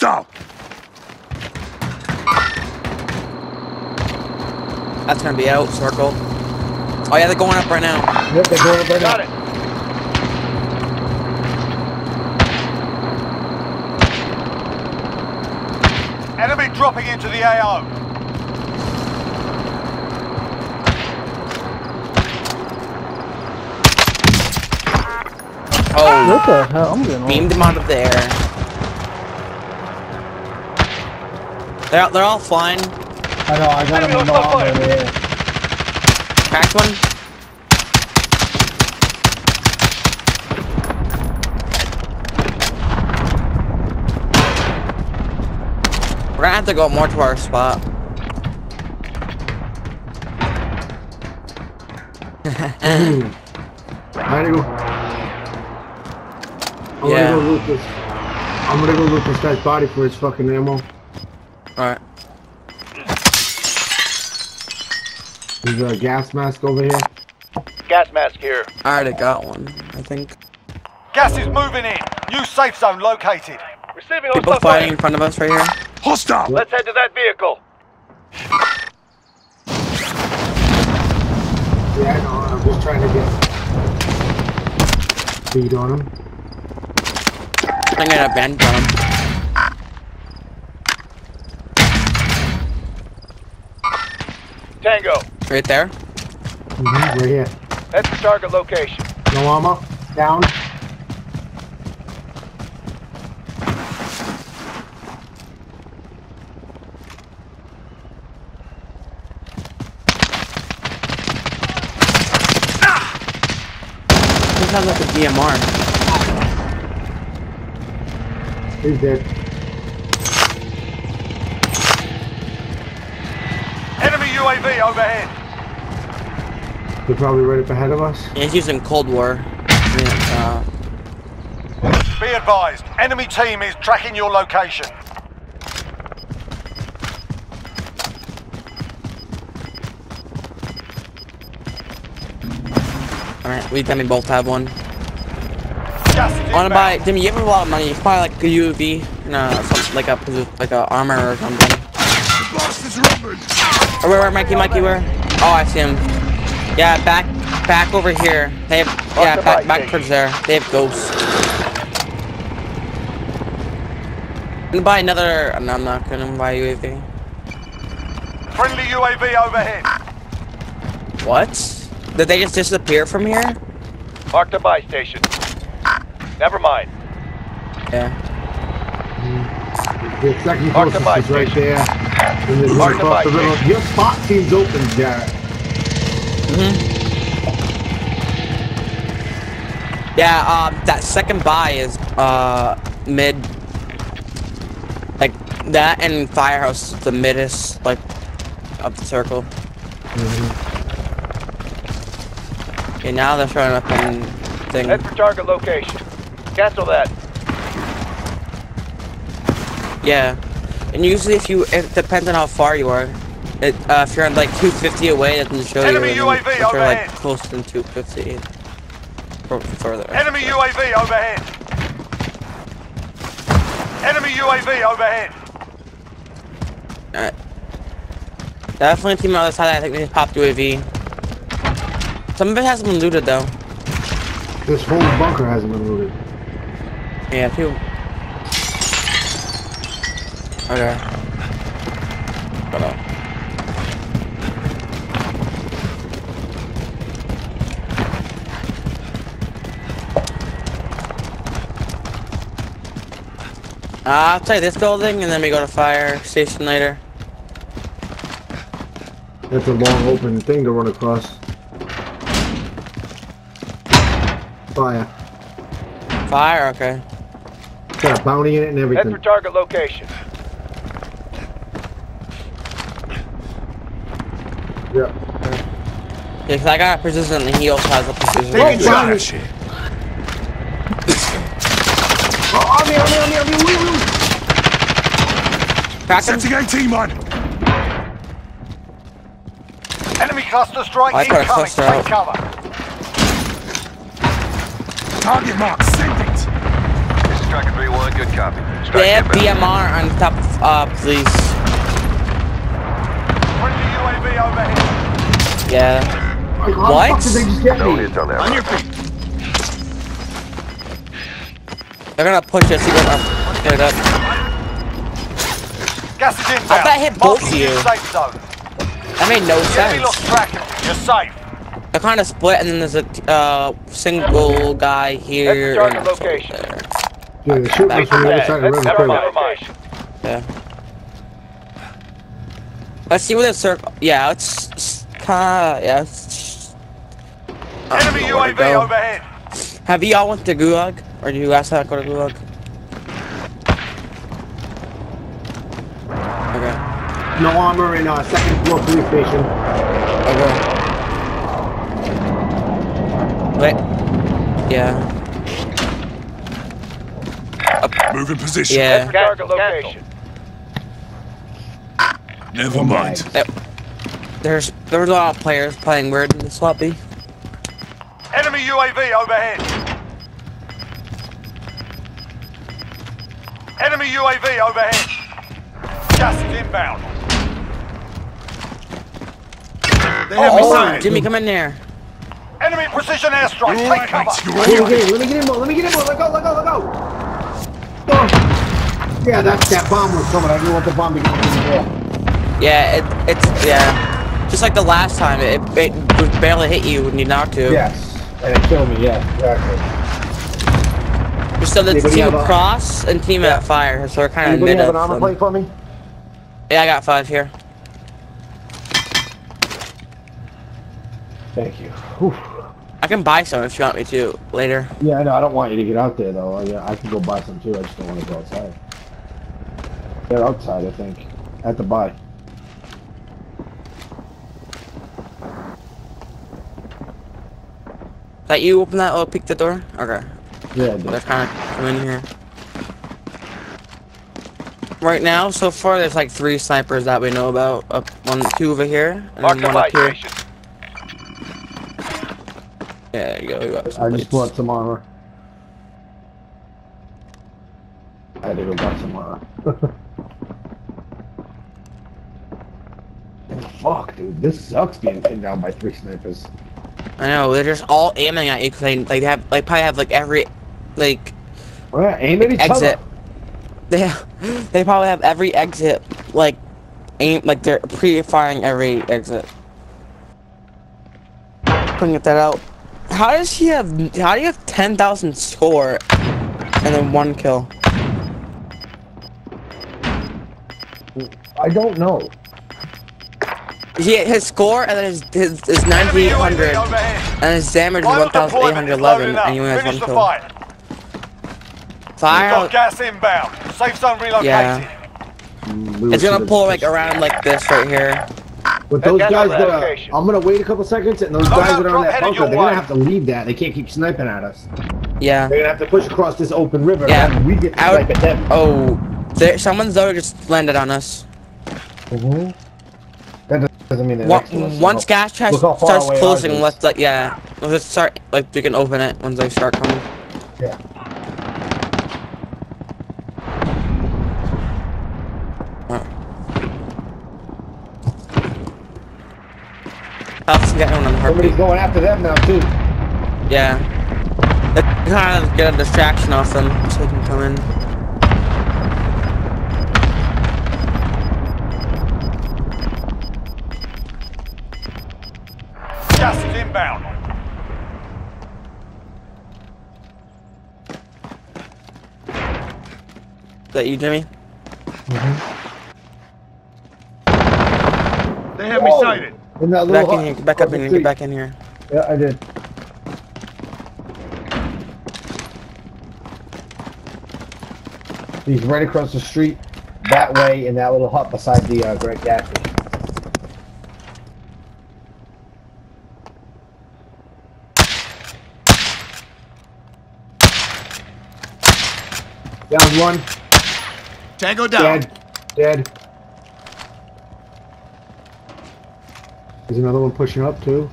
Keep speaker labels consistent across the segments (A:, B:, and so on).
A: Hostile!
B: That's gonna be out, circle. Oh yeah, they're going up right now.
C: Yep, they're going up right
D: Got
C: now.
D: it. Enemy dropping into the AO.
B: Oh,
C: What the hell? I'm getting
B: beamed them out of the They're, all- they're all flying.
C: I know, I got him
D: Enemy
C: on the
D: hostile
C: armor
D: fire.
C: there.
B: Cracked one. We're gonna have to go more to our spot.
E: I gotta go. I'm
B: Yeah.
E: gonna go loot this. I'm gonna go loot this guy's body for his fucking ammo.
B: Alright.
E: There's a gas mask over here.
D: Gas mask here.
B: I already got one, I think.
D: Gas is moving in. New safe zone located. Receiving
B: People
D: hostile
B: fighting
D: fire.
B: in front of us right here.
A: Hostile!
D: Let's head to that vehicle.
E: Yeah, I know. I'm just trying to get speed on him.
B: I'm gonna bend on him.
D: Tango.
B: Right there.
E: Mm-hmm, right here.
D: Head to target location.
E: No armor. Down.
B: This sounds like a DMR.
E: He's dead.
D: UAV overhead.
E: They're probably right up ahead of us.
B: Yeah, he's using Cold War. Yeah,
D: Be advised. Enemy team is tracking your location.
B: uh, Alright, we definitely both have one. I wanna
D: inbound.
B: buy, Jimmy, you have a lot of money. You should buy like a UAV, no, something like a posi- like a armor or something.
A: Bastards rumbled!
B: Or where, where, Mikey, Mikey, where? Oh, I see him. Yeah, back, back over here. They have, yeah, back, back
D: station.
B: towards there. They have ghosts. I'm gonna buy another. No, I'm not gonna buy UAV.
D: Friendly UAV overhead.
B: What? Did they just disappear from here?
D: Mark the buy station. Never mind.
B: Yeah.
E: The second
D: Mark the
E: closest is
D: buy
E: right there. And there's
D: Mark the
E: Your spot seems open, Jared.
B: Yeah. Um, that second buy is uh mid. Like that and firehouse, is the middest like of the circle. Okay, now they're showing up in thing.
D: Head for target location. Cancel that.
B: Yeah, and usually if you, it depends on how far you are. It, uh, if you're like 250 away, it doesn't show
D: Enemy
B: you. and
D: UAV
B: if you're like
D: overhead.
B: close than 250, or further.
D: Enemy UAV overhead. Enemy UAV overhead.
B: Alright. Definitely team on the other side. I think they just popped UAV. Some of it hasn't been looted though.
E: This whole bunker hasn't been looted.
B: Yeah, too. Okay. Hold on. Uh, I'll try this building and then we go to fire station later.
E: That's a long open thing to run across. Fire.
B: Fire, okay.
E: Got a bounty in it and
D: Head
E: everything.
D: for target location.
E: Yeah.
B: Yeah, cause I got a precision and he also has a precision.
A: Taking
E: Oh,
A: charge!
E: Oh, on me, on me, on me, on me, woo, woo.
B: Crack him.
A: Setting 18 man!
D: Enemy cluster strike
B: I got a
D: incoming.
B: cluster
D: Take
B: out.
D: cover.
A: Target mark, send it!
F: Striker 3-1, good copy. Strike
B: They have. DMR on top of uh, police.
D: Friendly UAV overhead.
B: Yeah.
E: Like, how
B: What?
E: the fuck did they just get
F: no
E: me?
F: On,
A: on your feet.
B: They're gonna push us. You gonna get it up.
D: Gas is inbound.
B: I bet I hit both
D: Marking
B: you.
D: Safe zone.
B: That made no
D: The enemy lost
B: sense.
D: track you. You're safe.
B: They're kind of split, and then there's a uh, single guy here.
G: target
B: and also
G: location.
B: there.
E: Dude, the shooting was from the other side of the river.
G: Never mind.
B: Yeah. Let's see where the circle. Yeah, it's, it's kind of yeah. It's, I don't
D: Enemy
B: know where to
D: UAV
B: go.
D: overhead.
B: Have you all went to Gulag, or do you guys have to go to Gulag? Okay.
E: No armor in uh, second floor police station.
B: Okay. Wait. Yeah.
A: Move in position.
B: Yeah.
G: Target location.
A: Never mind.
B: There's there's a lot of players playing weird in this lobby.
D: Enemy UAV overhead. Enemy UAV overhead. Gas is inbound.
A: They oh, have me
B: Oh,
A: sighted.
B: Jimmy, come in there.
D: Enemy precision airstrike.
A: You're
D: Take
A: right,
D: cover.
A: mate. You're
E: Let me
A: right.
E: get in, let me get in more, let me get in more, let go, let go, let go! Oh. Yeah, that, that bomb was coming, I didn't want the bomb to get in the wall.
B: Yeah, it, it's yeah. Just like the last time, it, it, it barely hit you when you knocked to.
E: Yes, and it killed me, yeah, exactly.
B: So the
E: Anybody
B: team cross and team at fire, so we're kind of mid
E: have an armor plate for me?
B: Yeah, I got five here.
E: Thank you. Whew.
B: I can buy some if you want me to later.
E: Yeah, I know, I don't want you to get out there though, yeah, I can go buy some too, I just don't want to go outside. They're outside, I think, at the buy.
B: That you open that or peek the door? Okay.
E: Yeah, I
B: They're
E: did.
B: kind of coming in here. Right now, so far, there's like three snipers that we know about. Up one, two over here, and
G: Mark
B: one
G: buy
B: up here.
G: station.
B: Yeah, there you go. We got
E: I
B: some
E: just
B: plates.
E: bought some armor. I had to go buy some armor. Fuck, dude, this sucks being pinned down by three snipers.
B: I know they're just all aiming at you because they they have they probably have like every like
E: at each
B: exit.
E: other.
B: They have, they probably have every exit like aim like they're pre-firing every exit. Couldn't get that out. How does he have? How do you have ten thousand score and then one kill?
E: I don't know.
B: He his score and then his his, his
D: Enemy
B: ninety eight
D: UAV
B: hundred
D: overhead.
B: and his damage is
D: Final
B: one thousand eight
D: deployment
B: hundred
D: is
B: eleven
D: loading up.
B: and he only has
D: Finish
B: one
D: the
B: kill.
D: fight.
B: Fire.
D: Got gas inbound. Safe zone relocated.
B: Yeah.
E: We
B: It's gonna pull like around like this right here.
E: With those guys that are. I'm gonna wait a couple seconds, and those
D: Look
E: guys
D: out,
E: that are on that bunker, they're gonna have to leave that. They can't keep sniping at us.
B: Yeah.
E: They're gonna have to push across this open river,
B: Yeah.
E: and we get
B: Out-
E: snipe at them.
B: Oh, there, someone's though just landed on us.
E: Mhm. That doesn't mean they're
B: One,
E: next to us.
B: once gas trash starts closing, let's like yeah, let's start like we can open it once they start coming.
E: Yeah.
B: Helps get on the
E: Somebody's going after them now too.
B: Yeah. It kind of get a distraction off them so they can come in.
D: Gas is inbound.
B: Is that you, Jimmy?
A: They have me
E: Whoa.
A: sighted.
E: In that
B: Back in here. Get back up
E: across
B: in here. Get back in here.
E: Yeah, I did. He's right across the street, that way, in that little hut beside the uh, Great gas Down one,
A: Tango down.
E: dead, dead. There's another one pushing up too.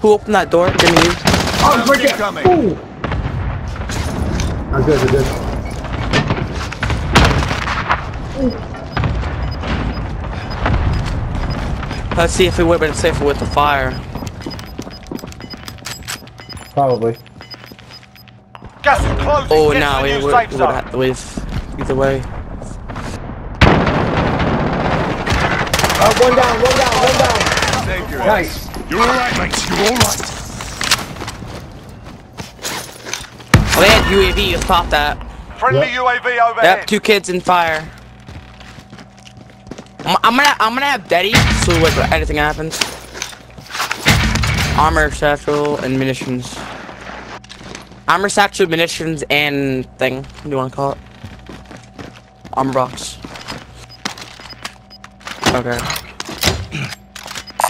B: Who opened that door? Jimmy, you?
E: Oh, it's right there.
A: Incoming.
E: Ooh. I'm good, I'm good.
B: Let's see if we would have been safer with the fire.
E: Probably.
D: Gas is closing.
B: Oh,
D: Get
B: no,
D: to the
B: we would
D: safe
B: have
D: zone.
B: had to leave. Either way.
C: Uh, one down, one down, one down.
A: Save your
C: Nice.
A: You're alright, mate. You're alright.
B: Oh, they had UAV. Let's pop that.
D: Friendly UAV overhead.
B: Yep, two kids in fire. I'm, I'm gonna I'm gonna have Daddy so like if anything happens. Armor satchel and munitions. Armor satchel, munitions, and thing. What do you want to call it? Armor box. Okay.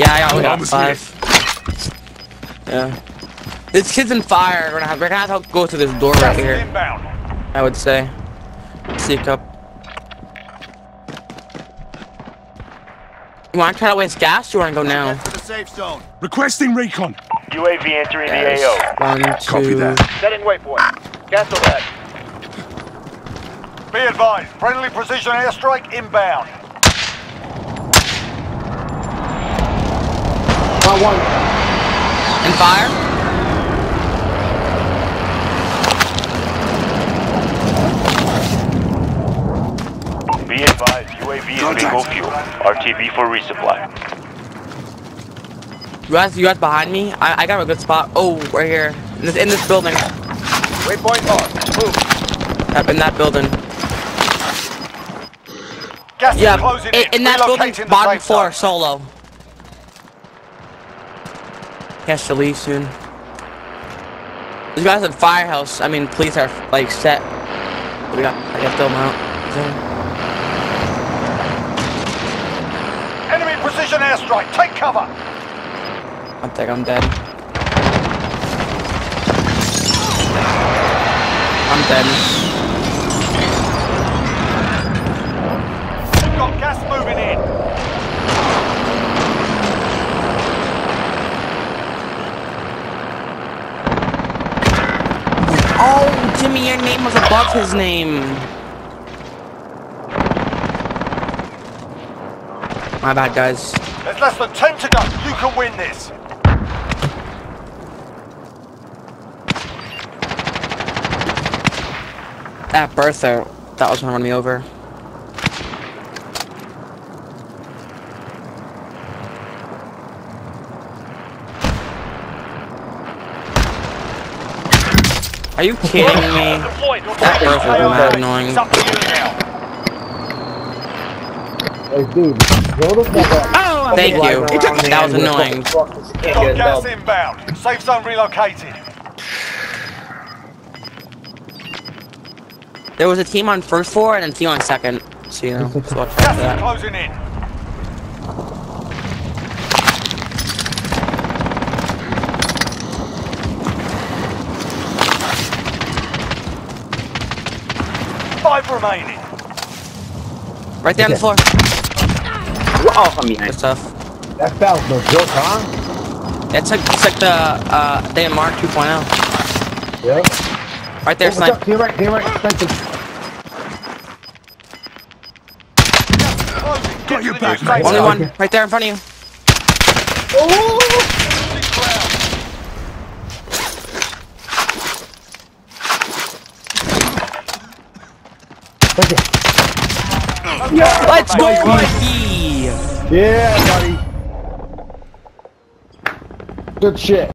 B: Yeah, I only got
A: Almost
B: five. Yeah. This kid's in fire. We're gonna have we're gonna have to go through this door right here. I would say. Seek up. You wanna try to waste gas? Or you wanna go now?
A: Get to the safe zone. Requesting recon.
G: UAV entering
B: Yes.
G: the AO.
B: One,
A: Copy
B: two.
A: that.
G: Setting waypoint. Cancel that.
D: Be advised. Friendly precision airstrike inbound.
E: Got one.
B: And fire.
G: Be advised, UAV is bingo fuel. RTB for resupply.
B: You guys, you guys behind me? I, I got a good spot. Oh, right here. In this, in this building.
G: Waypoint marked. Move.
B: Yep, in that building.
D: Gas
B: Yeah,
D: closing
B: in,
D: in.
B: in that building, bottom floor,
D: zone.
B: solo. Has to leave soon. These guys in firehouse, I mean, police are like set. We got, I got them out.
D: Enemy precision airstrike. Take cover.
B: I think I'm dead. I'm dead.
D: We've got gas moving in.
B: Oh, Jimmy, your name was above his name. My bad, guys.
D: There's less than 10 to go. You can win this.
B: That Bertha, uh, that was gonna run me over. Are you kidding me? That Bertha was mad annoying.
D: It's up to you now.
E: Hey, dude, grow the fuck up.
B: Oh, thank you. That was annoying.
D: Got gas inbound. Safe zone relocated.
B: There was a team on first floor and a team on second. So, you know, so watch out for that.
D: closing in. Five remaining.
B: Right there on the floor.
H: Oh, I'm behind.
B: Good stuff.
E: That fell's no joke, huh?
B: It's like, it's like the uh, Daymar 2.0.
E: Yeah.
B: Right there,
E: Oh, what's up?
B: snipe.
E: To your right, to your right. Sniper.
D: Closing. Get
A: Got
D: to
A: your
D: the
A: back,
D: new
A: mate.
B: Only
D: zone.
B: one. Right there in front of you.
D: Losing ground.
E: Right there.
B: Let's go, Mikey!
E: Yeah, buddy. Good shit.